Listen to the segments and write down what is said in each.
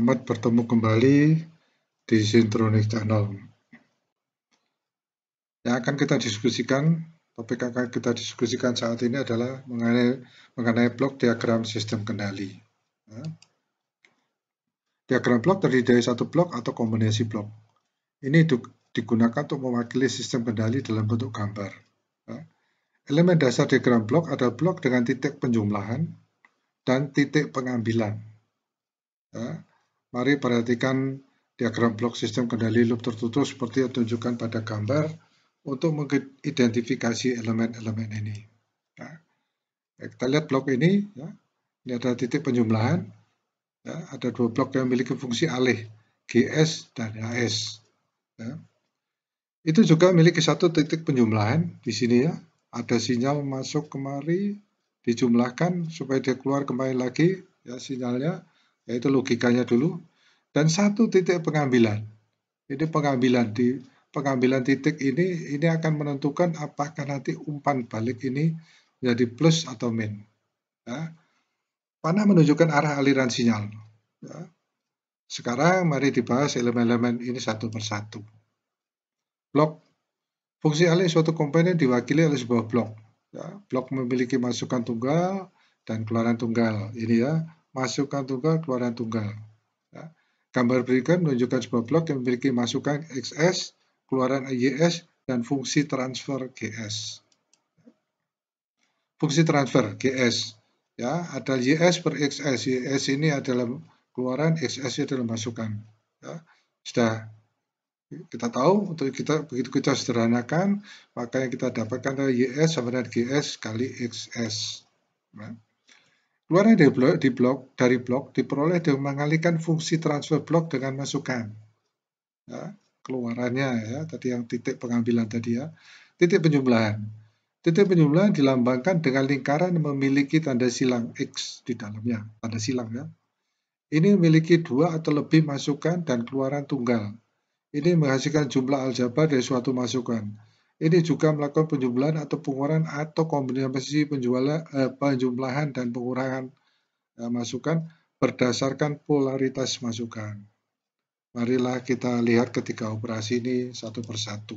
Selamat bertemu kembali di Syntronic Channel. Yang akan kita diskusikan, topik yang akan kita diskusikan saat ini adalah mengenai, mengenai blok diagram sistem kendali. Ya. Diagram blok terdiri dari satu blok atau kombinasi blok. Ini digunakan untuk mewakili sistem kendali dalam bentuk gambar. Ya. Elemen dasar diagram blok adalah blok dengan titik penjumlahan dan titik pengambilan. Ya. Mari perhatikan diagram blok sistem kendali loop tertutup seperti yang ditunjukkan pada gambar untuk mengidentifikasi elemen-elemen ini. Nah, kita lihat blok ini, ya. ini ada titik penjumlahan, ya. ada dua blok yang memiliki fungsi alih, GS dan HS. Ya. Itu juga memiliki satu titik penjumlahan di sini ya, ada sinyal masuk kemari, dijumlahkan supaya dia keluar kembali lagi, ya sinyalnya yaitu logikanya dulu, dan satu titik pengambilan. Ini pengambilan di pengambilan titik ini ini akan menentukan apakah nanti umpan balik ini menjadi plus atau min. Ya. Panah menunjukkan arah aliran sinyal. Ya. Sekarang mari dibahas elemen-elemen ini satu persatu. Blok fungsi alih suatu komponen diwakili oleh sebuah blok. Ya. Blok memiliki masukan tunggal dan keluaran tunggal. Ini ya masukan tunggal, keluaran tunggal. Ya. Gambar berikut menunjukkan sebuah blok yang memiliki masukan XS, keluaran YS, dan fungsi transfer GS. Fungsi transfer GS, ya ada YS per XS. YS ini adalah keluaran, XS adalah masukan. Ya. Sudah kita tahu untuk kita begitu kita sederhanakan maka yang kita dapatkan adalah YS sama dengan GS kali XS. Ya. Keluaran dari blok, di blok, dari blok diperoleh dengan mengalihkan fungsi transfer blok dengan masukan. Ya, keluarannya ya, tadi yang titik pengambilan tadi ya. Titik penjumlahan. Titik penjumlahan dilambangkan dengan lingkaran yang memiliki tanda silang X di dalamnya, tanda silang ya. Ini memiliki dua atau lebih masukan dan keluaran tunggal. Ini menghasilkan jumlah aljabar dari suatu masukan. Ini juga melakukan penjumlahan atau pengurangan atau kombinasi penjualan, eh, penjumlahan dan pengurangan eh, masukan berdasarkan polaritas masukan. Marilah kita lihat ketika operasi ini satu persatu.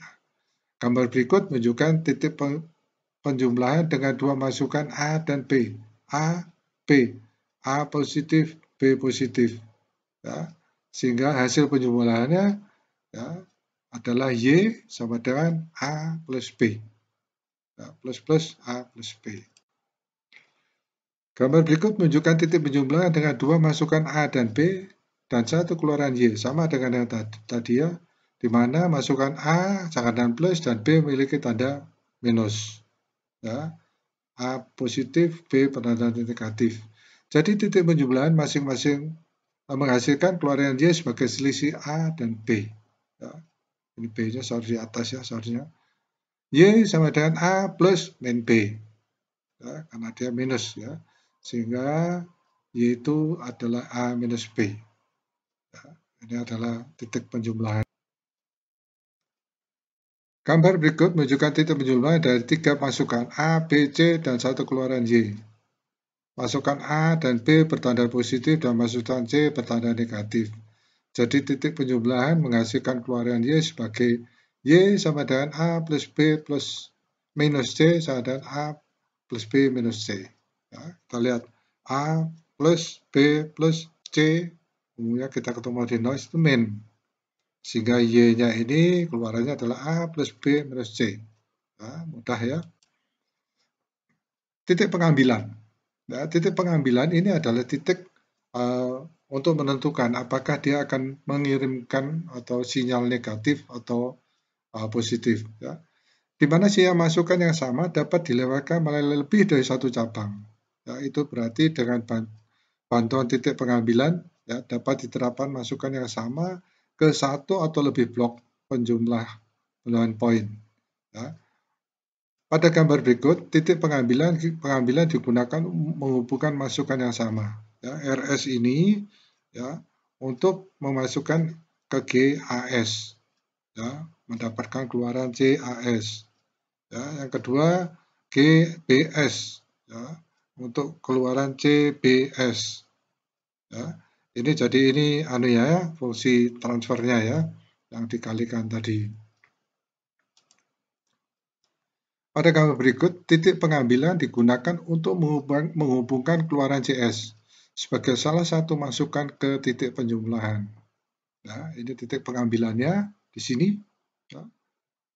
Nah, gambar berikut menunjukkan titik penjumlahan dengan dua masukan A dan B. A, B. A positif, B positif. Ya, sehingga hasil penjumlahannya ya, adalah Y sama dengan A plus B. Nah, plus plus A plus B. Gambar berikut menunjukkan titik penjumlahan dengan dua masukan A dan B dan satu keluaran Y sama dengan yang tadi ya, di mana masukan A sama dengan plus dan B memiliki tanda minus. Ya. A positif, B penanda negatif. Jadi titik penjumlahan masing-masing menghasilkan keluaran Y sebagai selisih A dan B. Ya. Ini B-nya seharusnya di atas ya seharusnya. Y sama dengan A plus min B. Ya, karena dia minus ya. Sehingga Y itu adalah A minus B. Ya, ini adalah titik penjumlahan. Gambar berikut menunjukkan titik penjumlahan dari tiga masukan A, B, C, dan satu keluaran Y. Masukan A dan B bertanda positif dan masukan C bertanda negatif. Jadi titik penjumlahan menghasilkan keluaran Y sebagai Y sama dengan A plus B plus minus C sama dengan A plus B minus C. Ya, kita lihat A plus B plus C, umumnya kita ketemu di noise itu min. Sehingga Y-nya ini keluarannya adalah A plus B minus C. Ya, mudah ya. Titik pengambilan. Ya, titik pengambilan ini adalah titik uh, untuk menentukan apakah dia akan mengirimkan atau sinyal negatif atau uh, positif. Ya. Di mana sinyal masukan yang sama dapat dilewatkan melalui lebih dari satu cabang. Ya, itu berarti dengan bantuan titik pengambilan ya, dapat diterapkan masukan yang sama ke satu atau lebih blok penjumlah penjumlahan poin. Ya. Pada gambar berikut, titik pengambilan pengambilan digunakan menghubungkan masukan yang sama. Ya, RS ini ya untuk memasukkan ke GAS ya mendapatkan keluaran CAS ya yang kedua GBS ya untuk keluaran CBS ya Ini jadi ini anu ya, fungsi transfernya ya, yang dikalikan tadi. Pada gambar berikut, titik pengambilan digunakan untuk menghubungkan keluaran CS sebagai salah satu masukan ke titik penjumlahan. Nah, ini titik pengambilannya di sini. Ya.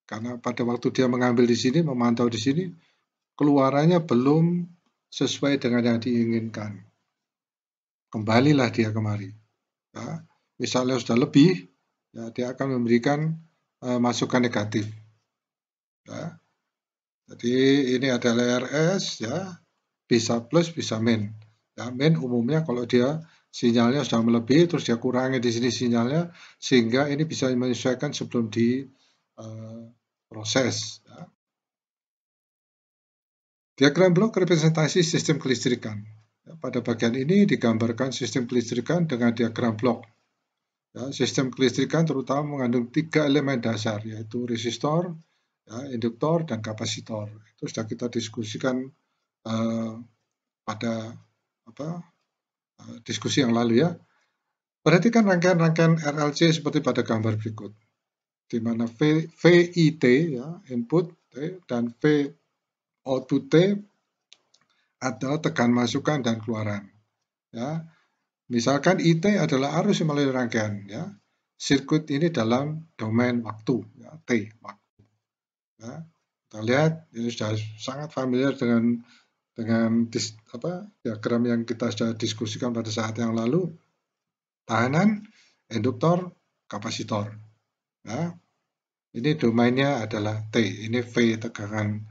Karena pada waktu dia mengambil di sini, memantau di sini, keluarannya belum sesuai dengan yang diinginkan. Kembalilah dia kemari. Ya. Misalnya sudah lebih, ya, dia akan memberikan uh, masukan negatif. Ya. Jadi ini adalah RS ya, bisa plus bisa min. Ya, min umumnya kalau dia sinyalnya sudah melebihi terus dia kurangi di sini sinyalnya sehingga ini bisa menyesuaikan sebelum di uh, proses. Ya. Diagram blok representasi sistem kelistrikan. Ya, pada bagian ini digambarkan sistem kelistrikan dengan diagram blok. Ya, sistem kelistrikan terutama mengandung tiga elemen dasar yaitu resistor, ya, induktor dan kapasitor. Itu sudah kita diskusikan uh, pada apa uh, diskusi yang lalu ya. Perhatikan rangkaian-rangkaian RLC seperti pada gambar berikut, di mana v, VIT ya input T, dan V output T adalah tegan masukan dan keluaran. Ya, misalkan IT adalah arus melalui rangkaian. Ya, sirkuit ini dalam domain waktu, ya, T waktu. Ya, kita lihat ini sudah sangat familiar dengan dengan dis, apa, diagram yang kita sudah diskusikan pada saat yang lalu. Tahanan, induktor, kapasitor. Ya, ini domainnya adalah T. Ini V tegangan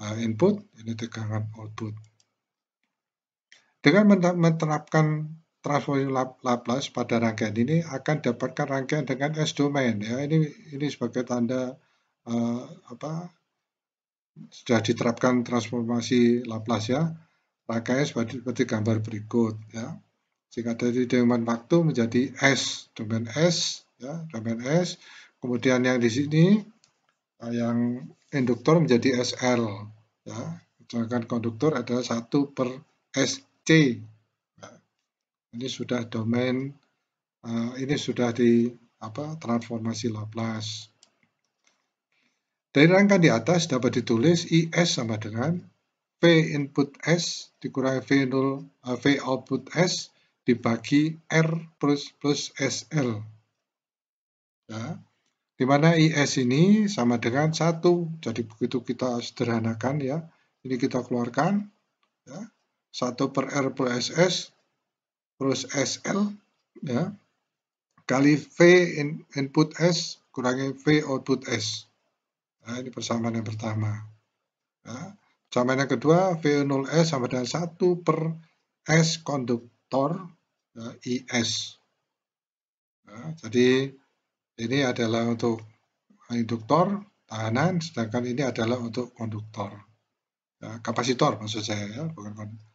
uh, input, ini tegangan output. Dengan menerapkan transformasi Laplace pada rangkaian ini akan dapatkan rangkaian dengan S domain ya. Ini ini sebagai tanda uh, apa sudah diterapkan transformasi Laplace ya pakai seperti, seperti gambar berikut ya. Sehingga dari domain waktu menjadi S domain S ya domain S. Kemudian yang di sini uh, yang induktor menjadi SL ya. Sedangkan konduktor adalah satu per SC nah, ini sudah domain uh, ini sudah di apa transformasi Laplace dari rangkaian di atas dapat ditulis IS sama dengan V input S dikurangi V, 0, uh, v output S dibagi R plus plus SL. Ya. Di mana IS ini sama dengan satu. Jadi begitu kita sederhanakan ya, ini kita keluarkan ya, 1 per R plus SS plus SL ya, kali V in, input S kurangi V output S. Nah, ini persamaan yang pertama. Nah, persamaan yang kedua, V0S sama dengan 1 per S konduktor ya, IS. Nah, jadi ini adalah untuk induktor, tahanan, sedangkan ini adalah untuk konduktor. Ya, kapasitor maksud saya ya, bukan konduktor.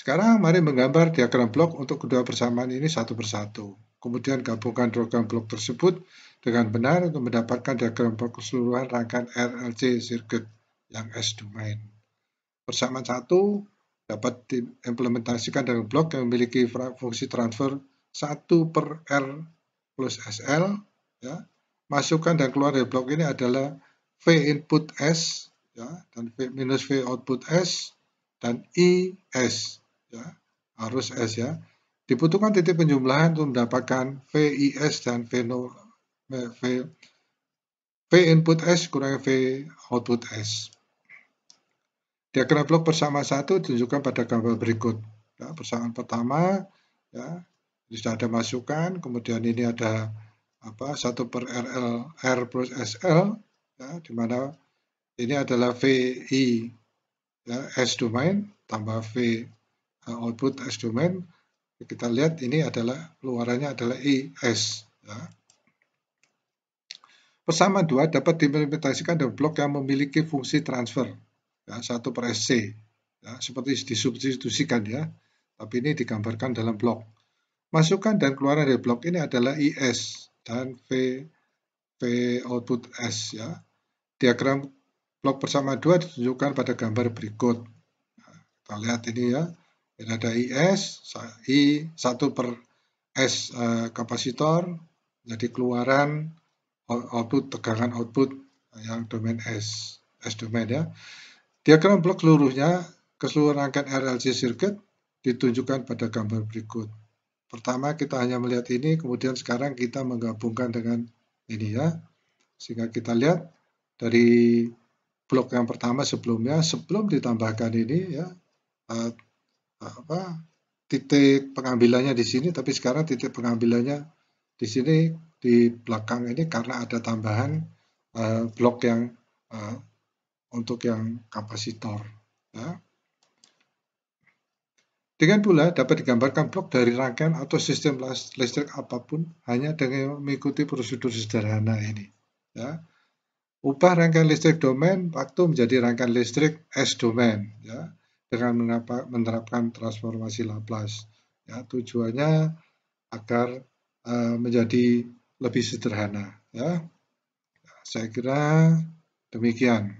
Sekarang mari menggambar diagram blok untuk kedua persamaan ini satu persatu. Kemudian gabungkan diagram blok tersebut dengan benar untuk mendapatkan diagram blok keseluruhan rangkaian RLC circuit yang S domain. Persamaan satu dapat diimplementasikan dengan blok yang memiliki fungsi transfer 1 per R plus SL. Ya. Masukkan dan keluar dari blok ini adalah V input S ya, dan V minus V output S dan IS ya, arus S ya. Dibutuhkan titik penjumlahan untuk mendapatkan VIS dan V, 0, v, v input S kurang V output S. Diagram blok bersama satu ditunjukkan pada gambar berikut. Ya, persamaan pertama, ya, sudah ada masukan, kemudian ini ada apa satu per RL R plus SL, ya, di mana ini adalah VI ya, S domain tambah V output S domain kita lihat ini adalah luarannya adalah IS. Ya. Persamaan dua dapat diimplementasikan dalam blok yang memiliki fungsi transfer ya, satu per SC ya, seperti disubstitusikan ya. Tapi ini digambarkan dalam blok. Masukan dan keluaran dari blok ini adalah IS dan V V output S ya. Diagram blok bersama dua ditunjukkan pada gambar berikut. Nah, kita lihat ini ya Ini ada IS, I 1 per S uh, kapasitor, jadi keluaran output tegangan output yang domain S, S domain ya. Diagram blok seluruhnya keseluruhan rangkaian RLC circuit ditunjukkan pada gambar berikut. Pertama kita hanya melihat ini, kemudian sekarang kita menggabungkan dengan ini ya. Sehingga kita lihat dari blok yang pertama sebelumnya, sebelum ditambahkan ini ya, uh, apa titik pengambilannya di sini, tapi sekarang titik pengambilannya di sini di belakang ini karena ada tambahan uh, blok yang uh, untuk yang kapasitor. Ya. Dengan pula dapat digambarkan blok dari rangkaian atau sistem listrik apa pun hanya dengan mengikuti prosedur sederhana ini. Ya. Ubah rangkaian listrik domain waktu menjadi rangkaian listrik S domain ya, dengan menerapkan transformasi Laplace. Ya, tujuannya agar uh, menjadi lebih sederhana. Ya. Saya kira demikian.